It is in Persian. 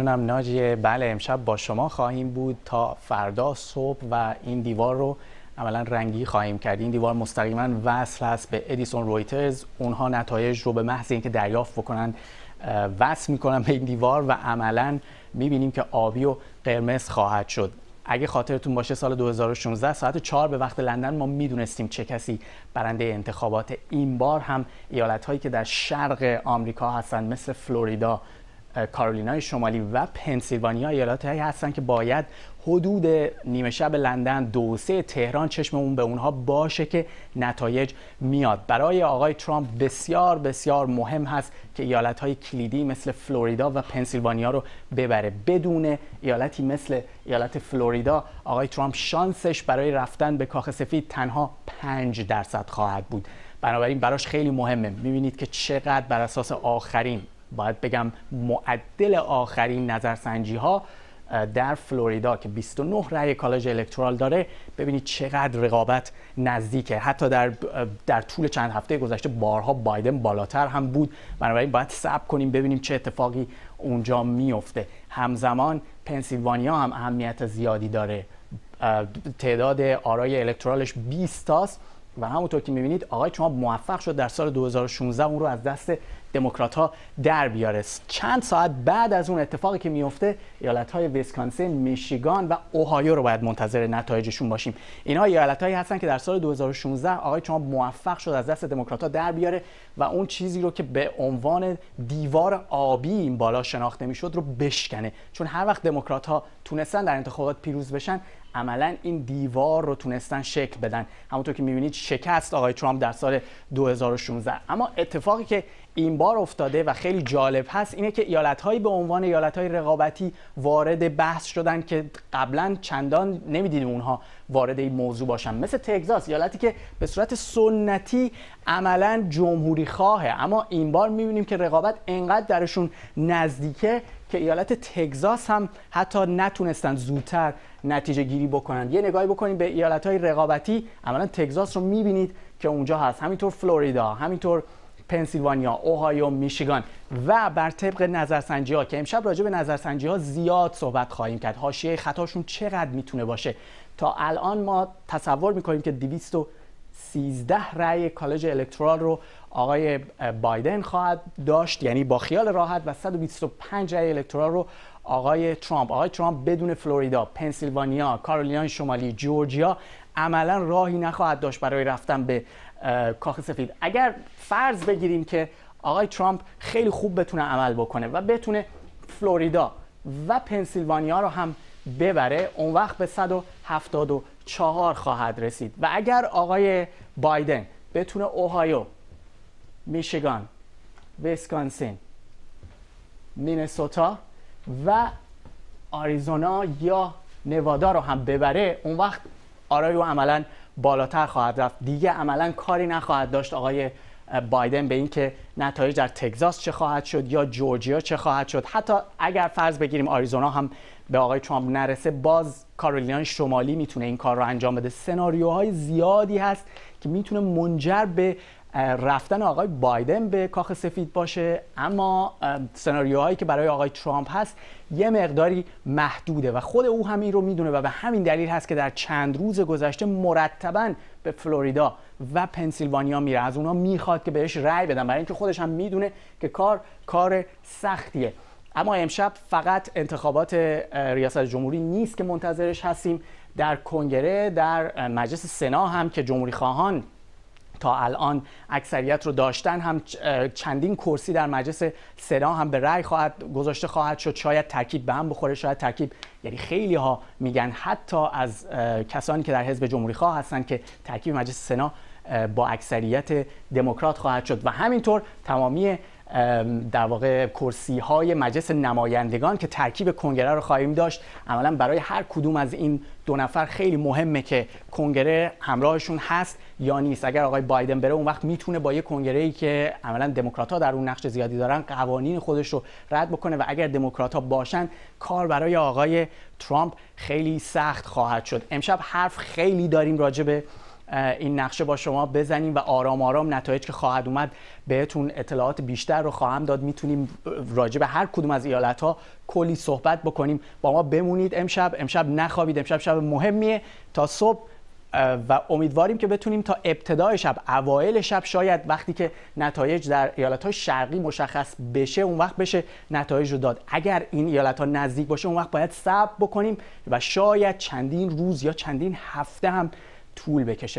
ممنونم ناجیه بله امشب با شما خواهیم بود تا فردا صبح و این دیوار رو عملا رنگی خواهیم کرد. این دیوار مستقیما وصل هست به ادیسون رویترز اونها نتایج رو به محض اینکه دریافت بکنن وصل می‌کنن به این دیوار و عملا می‌بینیم که آبی و قرمز خواهد شد. اگه خاطرتون باشه سال 2016 ساعت 4 به وقت لندن ما می‌دونستیم چه کسی برنده انتخابات این بار هم ایالت هایی که در شرق آمریکا هستن مثل فلوریدا کارولینای شمالی و پنسیلوانیا ایالت هایی هستن که باید حدود نیمه شب لندن دو سه تهران چشممون به اونها باشه که نتایج میاد. برای آقای ترامپ بسیار بسیار مهم هست که ایالت های کلیدی مثل فلوریدا و پنسیلوانیا رو ببره. بدون ایالتی مثل ایالت فلوریدا آقای ترامپ شانسش برای رفتن به کاخ سفید تنها 5 درصد خواهد بود. بنابراین براش خیلی مهمه. می‌بینید که چقدر بر اساس آخرین باید بگم معدل آخرین نظرسنجی ها در فلوریدا که 29 رأی کالج الکترال داره. ببینید چقدر رقابت نزدیکه. حتی در در طول چند هفته گذشته بارها بایدن بالاتر هم بود. بنابراین باید صبر کنیم ببینیم چه اتفاقی اونجا میفته همزمان پنسیلوانیا هم اهمیت زیادی داره. تعداد آرای الکترالش 20 تاست. و همونطور که می‌بینید آقای شما موفق شد در سال 2016 اون رو از دست دموکرات ها در بیاره. چند ساعت بعد از اون اتفاقی که میفته ایالت های ویسکانسین میشیگان و اوهایو رو باید منتظر نتایجشون باشیم. اینها ایالت هایی هستن که در سال 2016 آقای شما موفق شد از دست دموکرات ها در بیاره و اون چیزی رو که به عنوان دیوار آبی این بالا شناخته می‌شد رو بشکنه. چون هر وقت دموکرات ها تونستن در انتخابات پیروز بشن عملا این دیوار رو تونستن شکل بدن. همونطور که می‌بینید شکست آقای ترامپ در سال 2016 اما اتفاقی که این بار افتاده و خیلی جالب هست اینه که ایالتهایی به عنوان ایالتهای رقابتی وارد بحث شدن که قبلا چندان نمی‌دیدیم اونها وارد این موضوع باشن. مثل تگزاس ایالتی که به صورت سنتی عملا جمهوری خواهه اما این بار می‌بینیم که رقابت انقدر درشون نزدیکه که ایالت تگزاس هم حتی نتونستن زودتر نتیجه گیری بکنن. یه نگاهی بکنید به ایالت های رقابتی. عملا تگزاس رو می‌بینید که اونجا هست. همینطور فلوریدا همینطور پنسیلوانیا، اوهایو، میشیگان. و بر طبق نظرسنجی ها که امشب راجع به نظرسنجی ها زیاد صحبت خواهیم کرد. حاشیه خطاشون چقدر می‌تونه باشه؟ تا الان ما تصور می‌کنیم که 213 رأی کالج الکترال رو آقای بایدن خواهد داشت یعنی با خیال راحت و 125 رأی الکترال رو آقای ترامپ آقای ترامپ بدون فلوریدا، پنسیلوانیا، کارولینای شمالی، جورجیا عملا راهی نخواهد داشت برای رفتن به کاخ سفید. اگر فرض بگیریم که آقای ترامپ خیلی خوب بتونه عمل بکنه و بتونه فلوریدا و پنسیلوانیا رو هم ببره اون وقت به 174 خواهد رسید. و اگر آقای بایدن بتونه اوهایو میشیگان ویسکانسین مینسوتا و آریزونا یا نوادا رو هم ببره اون وقت آرایو عملا بالاتر خواهد رفت. دیگه عملا کاری نخواهد داشت آقای بایدن به اینکه نتایج در تگزاس چه خواهد شد یا جورجیا چه خواهد شد. حتی اگر فرض بگیریم آریزونا هم به آقای ترامپ نرسه باز کارولینای شمالی می‌تونه این کار رو انجام بده. سناریوهای زیادی هست که می‌تونه منجر به رفتن آقای بایدن به کاخ سفید باشه اما سناریوهایی که برای آقای ترامپ هست یه مقداری محدوده و خود او هم این رو می‌دونه و به همین دلیل هست که در چند روز گذشته مرتبا به فلوریدا و پنسیلوانیا میره. از اونها می‌خواد که بهش رأی بدن برای اینکه خودش هم می‌دونه که کار کار سختیه. اما امشب فقط انتخابات ریاست جمهوری نیست که منتظرش هستیم. در کنگره در مجلس سنا هم که جمهوری خواهان تا الان اکثریت رو داشتن. هم چندین کرسی در مجلس سنا هم به رأی خواهد گذاشته خواهد شد. شاید ترکیب به هم بخوره شاید ترکیب یعنی خیلی ها میگن حتی از کسانی که در حزب جمهوری خواه هستن که ترکیب مجلس سنا با اکثریت دموکرات خواهد شد. و همینطور تمامی در واقع کرسی های مجلس نمایندگان که ترکیب کنگره رو خواهیم داشت. عملا برای هر کدوم از این دو نفر خیلی مهمه که کنگره همراهشون هست یا نیست. اگر آقای بایدن بره اون وقت می‌تونه با یه کنگره ای که عملا دموکرات ها در اون نقش زیادی دارن قوانین خودش رو رد بکنه و اگر دموکرات ها باشن کار برای آقای ترامپ خیلی سخت خواهد شد. امشب حرف خیلی داریم راجع به این نقشه با شما بزنیم و آرام آرام نتایج که خواهد اومد بهتون اطلاعات بیشتر رو خواهم داد. می‌تونیم راجع به هر کدوم از ایالت ها کلی صحبت بکنیم. با ما بمونید امشب. امشب نخوابید. امشب شب مهمیه. تا صبح و امیدواریم که بتونیم تا ابتدای شب اوایل شب شاید وقتی که نتایج در ایالت های شرقی مشخص بشه اون وقت بشه نتایج رو داد. اگر این ایالت ها نزدیک باشه اون وقت باید صبر بکنیم و شاید چندین روز یا چندین هفته هم طول بکشه.